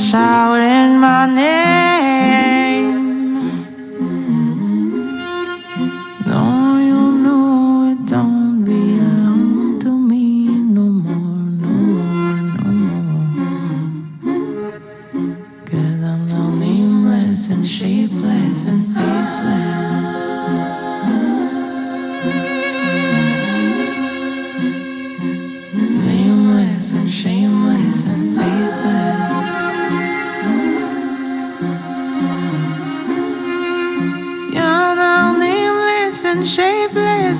shouting my name. No, you know it don't belong to me no more, no more, no more. Cause I'm now nameless and shapeless and faceless.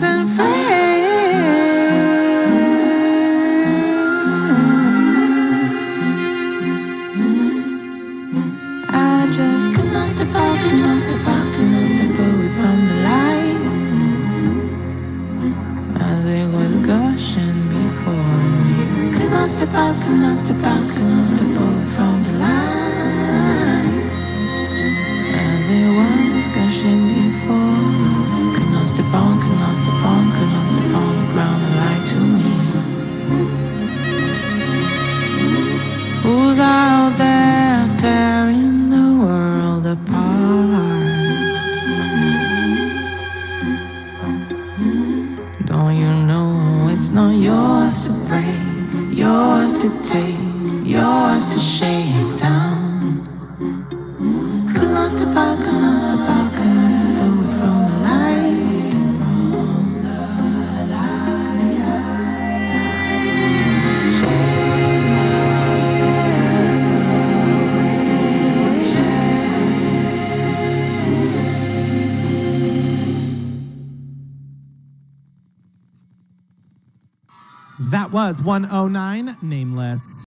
And faithless. I just cannot step out, cannot step out, cannot step away from the light. As it was gushing before me. Cannot step out, cannot step cannot step not yours to break, yours to take, yours to shake That was 109 Nameless.